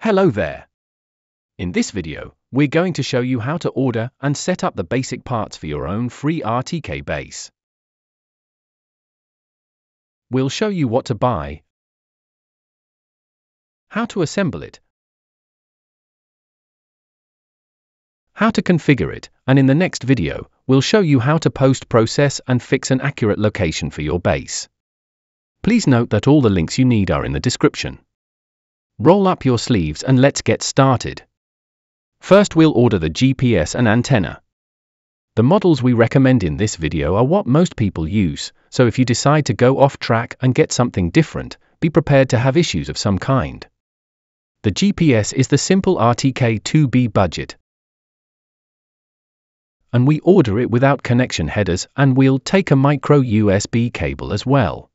Hello there. In this video, we're going to show you how to order and set up the basic parts for your own free RTK base. We'll show you what to buy, how to assemble it, how to configure it, and in the next video, we'll show you how to post-process and fix an accurate location for your base. Please note that all the links you need are in the description. Roll up your sleeves and let's get started. First we'll order the GPS and antenna. The models we recommend in this video are what most people use, so if you decide to go off track and get something different, be prepared to have issues of some kind. The GPS is the simple RTK 2B budget, and we order it without connection headers and we'll take a micro USB cable as well.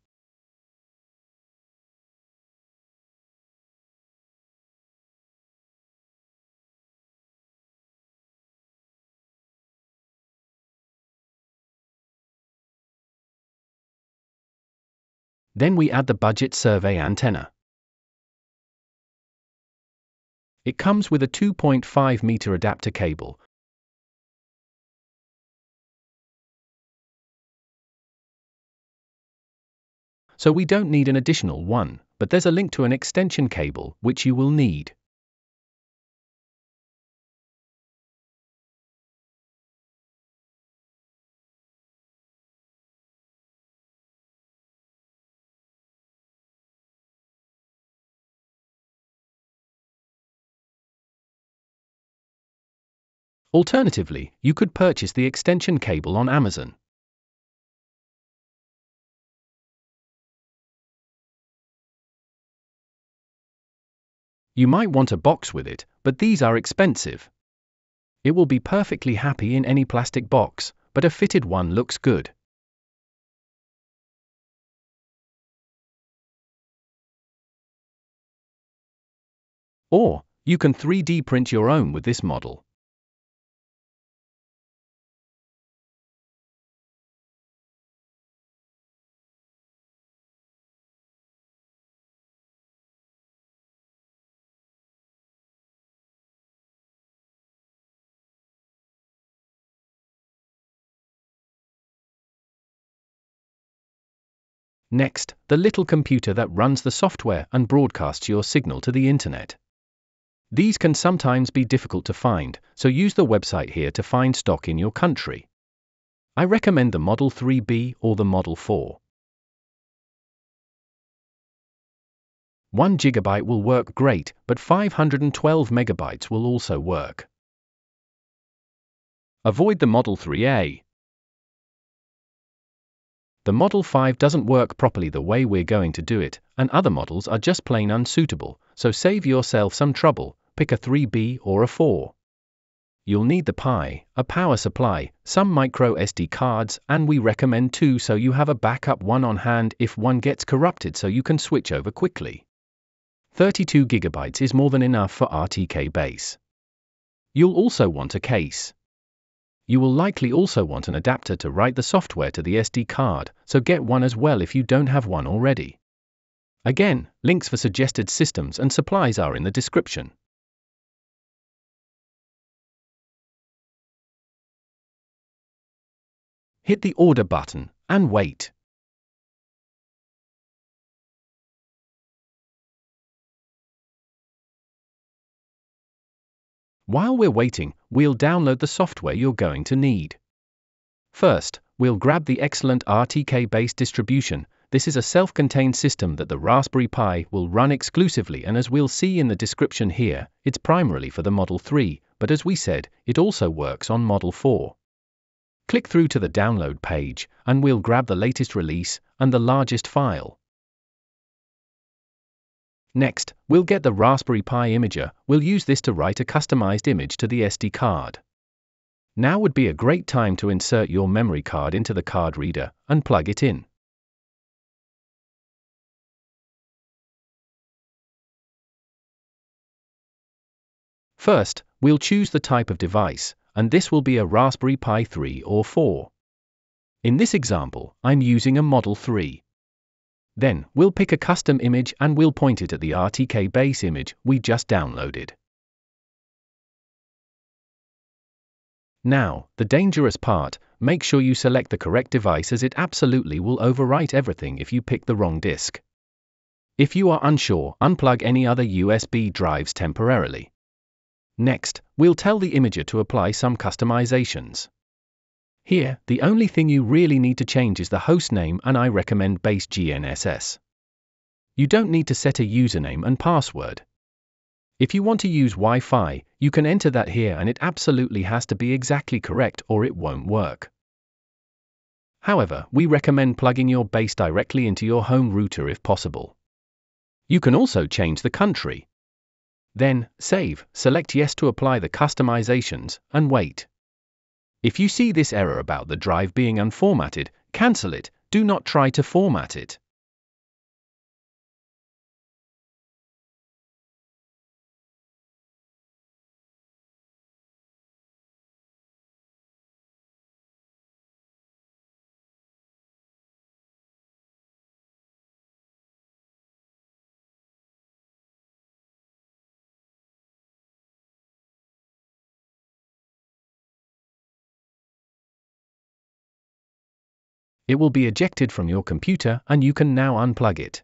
Then we add the budget survey antenna. It comes with a 2.5 meter adapter cable. So we don't need an additional one, but there's a link to an extension cable which you will need. Alternatively, you could purchase the extension cable on Amazon. You might want a box with it, but these are expensive. It will be perfectly happy in any plastic box, but a fitted one looks good. Or, you can 3D print your own with this model. Next, the little computer that runs the software and broadcasts your signal to the internet. These can sometimes be difficult to find, so use the website here to find stock in your country. I recommend the Model 3B or the Model 4. 1 GB will work great, but 512 MB will also work. Avoid the Model 3A, the Model 5 doesn't work properly the way we're going to do it, and other models are just plain unsuitable, so save yourself some trouble, pick a 3B or a 4. You'll need the Pi, a power supply, some micro SD cards, and we recommend two so you have a backup one on hand if one gets corrupted so you can switch over quickly. 32 GB is more than enough for RTK base. You'll also want a case. You will likely also want an adapter to write the software to the SD card, so get one as well if you don't have one already. Again, links for suggested systems and supplies are in the description. Hit the order button and wait. While we're waiting, we'll download the software you're going to need. First, we'll grab the excellent RTKBase distribution. This is a self-contained system that the Raspberry Pi will run exclusively and as we'll see in the description here, it's primarily for the Model 3, but as we said, it also works on Model 4. Click through to the download page, and we'll grab the latest release and the largest file. Next, we'll get the Raspberry Pi Imager, we'll use this to write a customized image to the SD card. Now would be a great time to insert your memory card into the card reader and plug it in. First, we'll choose the type of device, and this will be a Raspberry Pi 3 or 4. In this example, I'm using a Model 3. Then, we'll pick a custom image and we'll point it at the RTK base image we just downloaded. Now, the dangerous part, make sure you select the correct device as it absolutely will overwrite everything if you pick the wrong disk. If you are unsure, unplug any other USB drives temporarily. Next, we'll tell the imager to apply some customizations. Here, the only thing you really need to change is the host name and I recommend base GNSS. You don't need to set a username and password. If you want to use Wi-Fi, you can enter that here and it absolutely has to be exactly correct or it won't work. However, we recommend plugging your base directly into your home router if possible. You can also change the country. Then, save, select yes to apply the customizations, and wait. If you see this error about the drive being unformatted, cancel it, do not try to format it. It will be ejected from your computer and you can now unplug it.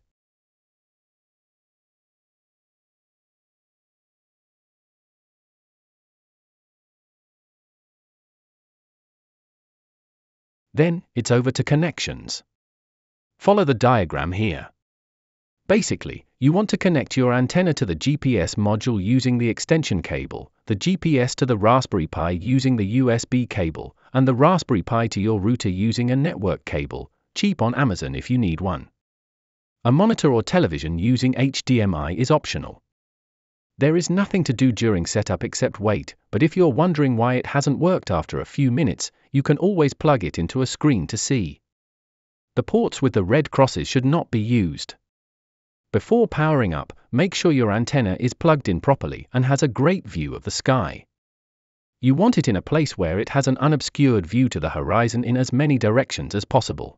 Then, it's over to connections. Follow the diagram here. Basically, you want to connect your antenna to the GPS module using the extension cable, the GPS to the Raspberry Pi using the USB cable, and the Raspberry Pi to your router using a network cable, cheap on Amazon if you need one. A monitor or television using HDMI is optional. There is nothing to do during setup except wait, but if you're wondering why it hasn't worked after a few minutes, you can always plug it into a screen to see. The ports with the red crosses should not be used. Before powering up, make sure your antenna is plugged in properly and has a great view of the sky. You want it in a place where it has an unobscured view to the horizon in as many directions as possible.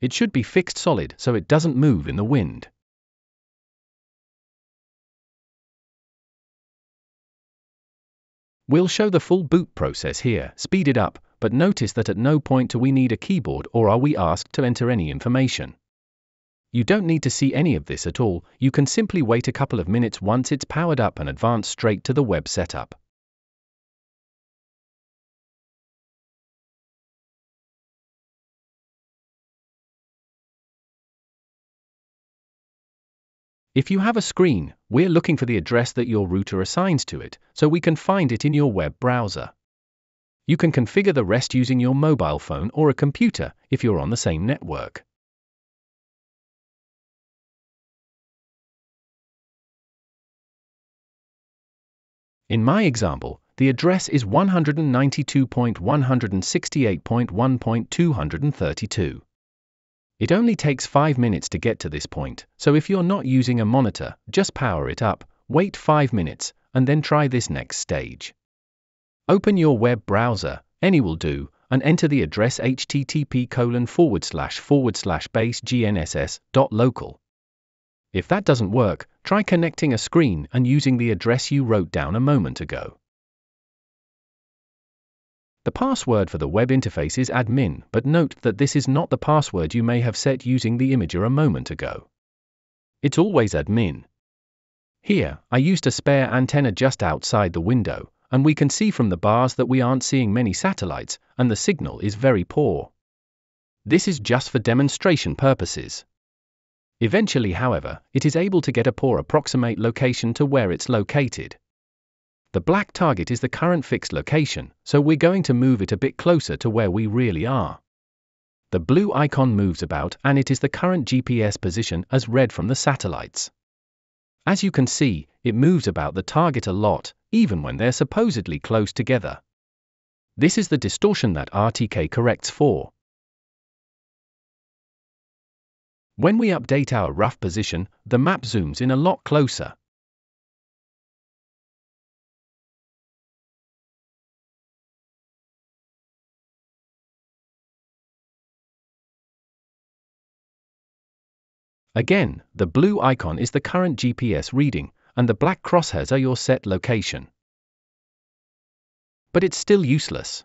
It should be fixed solid so it doesn't move in the wind. We'll show the full boot process here, speed it up, but notice that at no point do we need a keyboard or are we asked to enter any information. You don't need to see any of this at all, you can simply wait a couple of minutes once it's powered up and advance straight to the web setup. If you have a screen, we're looking for the address that your router assigns to it, so we can find it in your web browser. You can configure the rest using your mobile phone or a computer if you're on the same network. In my example, the address is 192.168.1.232. It only takes 5 minutes to get to this point, so if you're not using a monitor, just power it up, wait 5 minutes, and then try this next stage. Open your web browser, any will do, and enter the address http colon forward slash forward slash base gnss.local. If that doesn't work, try connecting a screen and using the address you wrote down a moment ago. The password for the web interface is admin, but note that this is not the password you may have set using the imager a moment ago. It's always admin. Here, I used a spare antenna just outside the window, and we can see from the bars that we aren't seeing many satellites, and the signal is very poor. This is just for demonstration purposes. Eventually, however, it is able to get a poor approximate location to where it's located. The black target is the current fixed location, so we're going to move it a bit closer to where we really are. The blue icon moves about and it is the current GPS position as read from the satellites. As you can see, it moves about the target a lot, even when they're supposedly close together. This is the distortion that RTK corrects for. When we update our rough position, the map zooms in a lot closer. Again, the blue icon is the current GPS reading, and the black crosshairs are your set location. But it's still useless.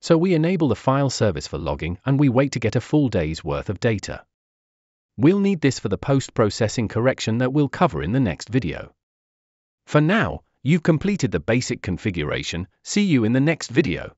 So we enable the file service for logging and we wait to get a full day's worth of data. We'll need this for the post-processing correction that we'll cover in the next video. For now, you've completed the basic configuration, see you in the next video.